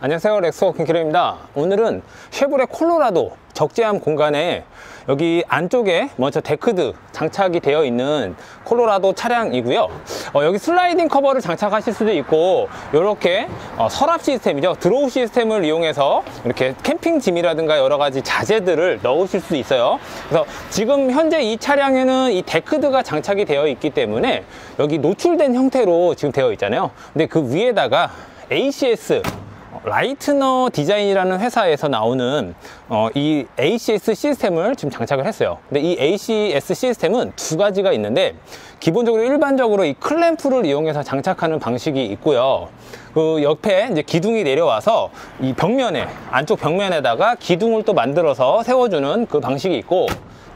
안녕하세요 렉스워 킹키로입니다. 오늘은 쉐보레 콜로라도 적재함 공간에 여기 안쪽에 먼저 데크드 장착이 되어 있는 콜로라도 차량이고요. 어, 여기 슬라이딩 커버를 장착하실 수도 있고 이렇게 어, 서랍 시스템이죠. drawer 시스템을 이용해서 이렇게 캠핑 짐이라든가 여러 가지 자재들을 넣으실 수 있어요. 그래서 지금 현재 이 차량에는 이 데크드가 장착이 되어 있기 때문에 여기 노출된 형태로 지금 되어 있잖아요. 근데 그 위에다가 ACS 라이트너 디자인이라는 회사에서 나오는 어, 이 ACS 시스템을 지금 장착을 했어요. 근데 이 ACS 시스템은 두 가지가 있는데 기본적으로 일반적으로 이 클램프를 이용해서 장착하는 방식이 있고요. 그 옆에 이제 기둥이 내려와서 이 벽면에 안쪽 벽면에다가 기둥을 또 만들어서 세워주는 그 방식이 있고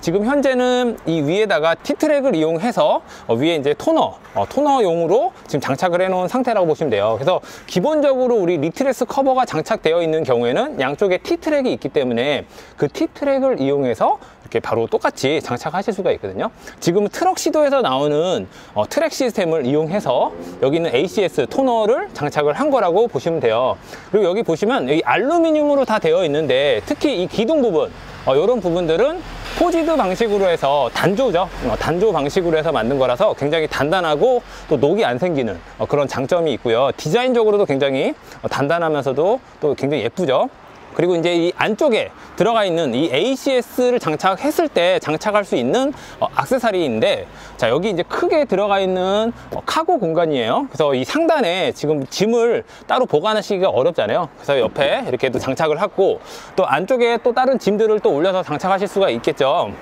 지금 현재는 이 위에다가 T트랙을 이용해서 어, 위에 이제 토너, 어, 토너용으로 지금 장착을 해놓은 상태라고 보시면 돼요. 그래서 기본적으로 우리 리트레스 커버가 장착되어 있는 경우에는 양쪽에 T트랙이 있기 때문에 그 T트랙을 이용해서 이렇게 바로 똑같이 장착하실 수가 있거든요. 지금 트럭 시도에서 나오는 어, 트랙 시스템을 이용해서 여기는 ACS 토너를 장착을 한 거라고 보시면 돼요. 그리고 여기 보시면 이 알루미늄으로 다 되어 있는데 특히 이 기둥 부분 어, 이런 부분들은 forged 방식으로 해서 단조죠. 어, 단조 방식으로 해서 만든 거라서 굉장히 단단하고 또 녹이 안 생기는 어, 그런 장점이 있고요. 디자인적으로도 굉장히 어, 단단하면서도 또 굉장히 예쁘죠 그리고 이제 이 안쪽에 들어가 있는 이 ACS를 장착했을 때 장착할 수 있는 어, 악세사리인데 자 여기 이제 크게 들어가 있는 어, 카고 공간이에요. 그래서 이 상단에 지금 짐을 따로 보관하시기가 어렵잖아요. 그래서 옆에 이렇게 또 장착을 하고 또 안쪽에 또 다른 짐들을 또 올려서 장착하실 수가 있겠죠.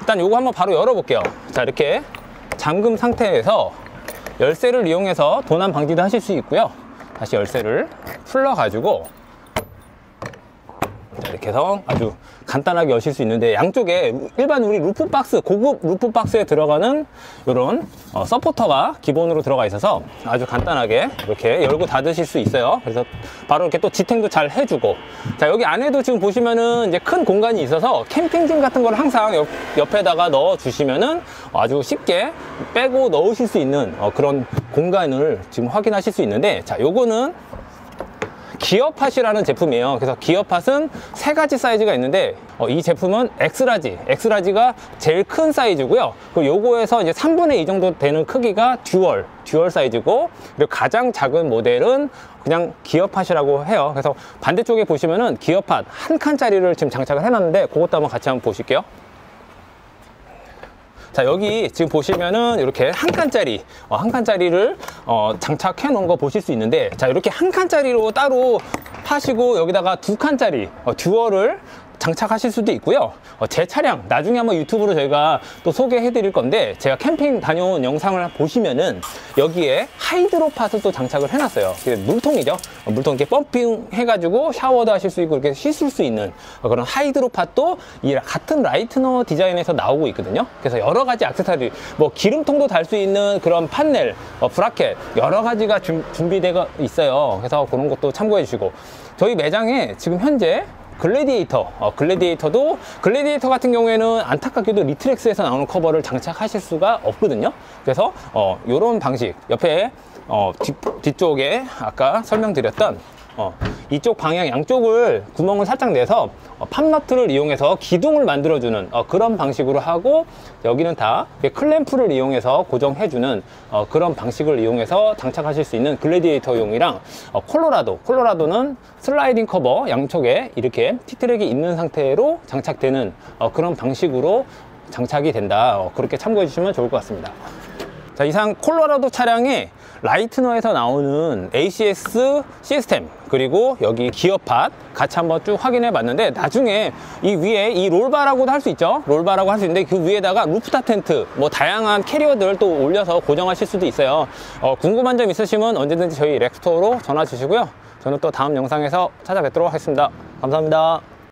일단 요거 한번 바로 열어 볼게요. 자 이렇게 잠금 상태에서 열쇠를 이용해서 도난 방지도 하실 수 있고요. 다시 열쇠를 풀러 가지고 이렇게 해서 아주 간단하게 여실 수 있는데 양쪽에 일반 우리 roof 박스 고급 roof 박스에 들어가는 이런 어, 서포터가 기본으로 들어가 있어서 아주 간단하게 이렇게 열고 닫으실 수 있어요. 그래서 바로 이렇게 또 지탱도 잘 해주고. 자 여기 안에도 지금 보시면은 이제 큰 공간이 있어서 캠핑짐 같은 걸 항상 옆, 옆에다가 넣어 주시면은 아주 쉽게 빼고 넣으실 수 있는 어, 그런 공간을 지금 확인하실 수 있는데 자 요거는 기어팟이라는 제품이에요. 그래서 기어팟은 세 가지 사이즈가 있는데 어, 이 제품은 X-large. X-large가 제일 큰 사이즈고요. 그리고 요거에서 이제 3분의 2 정도 되는 크기가 dual dual 사이즈고 그리고 가장 작은 모델은 그냥 기어팟이라고 해요. 그래서 반대쪽에 보시면은 기어팟 한 칸짜리를 지금 장착을 해놨는데 그것도 한번 같이 한번 보실게요 자 여기 지금 보시면은 이렇게 한 칸짜리 어, 한 칸짜리를 어, 장착해 놓은 거 보실 수 있는데 자 이렇게 한 칸짜리로 따로 파시고 여기다가 두 칸짜리 어, 듀얼을 장착하실 수도 있고요. 어, 제 차량 나중에 한번 유튜브로 저희가 또 소개해 드릴 건데 제가 캠핑 다녀온 영상을 보시면은 여기에 HydroPod을 또 장착을 해놨어요. 물통이죠. 어, 물통 이렇게 펌핑 해가지고 샤워도 하실 수 있고 이렇게 씻을 수 있는 어, 그런 HydroPod도 이 같은 Leitner Designs에서 나오고 있거든요. 그래서 여러 가지 액세서리 뭐 기름통도 달 수 있는 그런 판넬 어, 브라켓 여러 가지가 준, 준비되어 있어요. 그래서 그런 것도 참고해 주시고. 저희 매장에 지금 현재 글래디에이터. 어, Gladiator도 Gladiator 같은 경우에는 안타깝게도 Retrax에서 나오는 커버를 장착하실 수가 없거든요. 그래서 어, 이런 방식 옆에 어, 뒤, 뒤쪽에 아까 설명드렸던 어, 이쪽 방향 양쪽을 구멍을 살짝 내서 어, pop nut를 이용해서 기둥을 만들어주는 어, 그런 방식으로 하고 여기는 다 클램프를 이용해서 고정해주는 어, 그런 방식을 이용해서 장착하실 수 있는 Gladiator용이랑 어, 콜로라도 콜로라도는 슬라이딩 커버 양쪽에 이렇게 T-track이 있는 상태로 장착되는 어, 그런 방식으로 장착이 된다. 어, 그렇게 참고해 주시면 좋을 것 같습니다. 자 이상 콜로라도 차량에 Leitner에서 나오는 ACS 시스템 그리고 여기 GearPod 같이 한번 쭉 확인해 봤는데 나중에 이 위에 이 롤바라고도 할 수 있죠? 롤바라고 할 수 있는데 그 위에다가 루프탑 텐트 뭐 다양한 캐리어들 또 올려서 고정하실 수도 있어요. 어, 궁금한 점 있으시면 언제든지 저희 렉스토어로 전화 주시고요. 저는 또 다음 영상에서 찾아뵙도록 하겠습니다. 감사합니다